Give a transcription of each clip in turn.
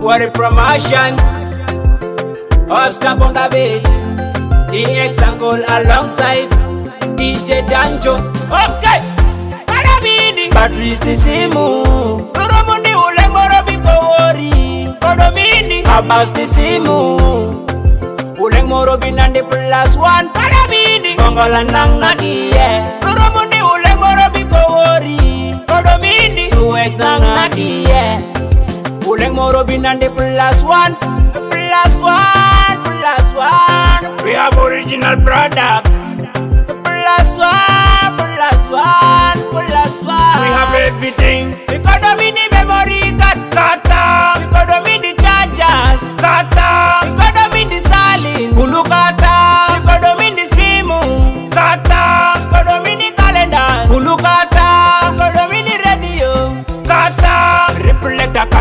wari promotion ostavonga beti di example alongside dj danjo okay badabini batris disimu urumuni ulemorobikowori odomini abas disimu ulemorobinandi plus one badabini ongola nangadiye urumuni ulemorobikowori odomini suex nangadiye Bring more Robin and the plus one, plus one, plus one. We have original products.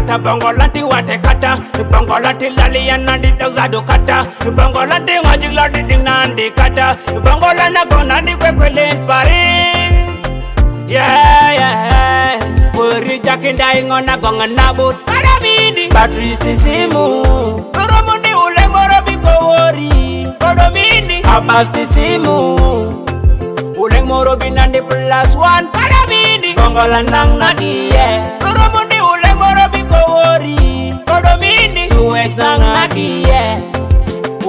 kata bongolati wate kata bongolati lali yanadi tozadu kata bongolati ngojilodi dinandi kata bongolana konadi kwekwele pari wori jakindai ngona gonga nabut aromini batristisimu oromuni ule morobiko wori oromini abastisimu ule morobinandi plus 1 aromini bongolanang nadiye yeah.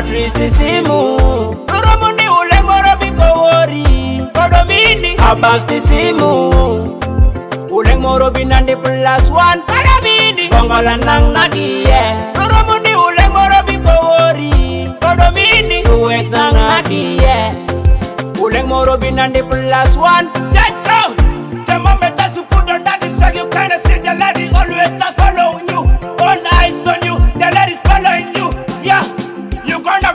Patrice Simu Nurumu ni ule morobi kwa wori Kodomini Abbas Simu Ule morobi binandi plus one mini Kongola nang nagi yeah Nurumu ni ule morobi kwa wori mini Suwex nang nagi yeah Ule morobi binandi plus one Jato Temame tasupudo ndadi so you kinda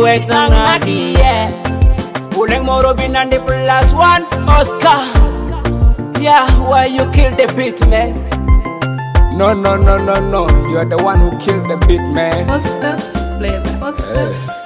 UX ng ADN Uling mo Robin and the plus one Oscar Yeah, why you kill the beat, man? No, no, no, no, no You are the one who killed the beat, man Oscar flavor, Oscar eh.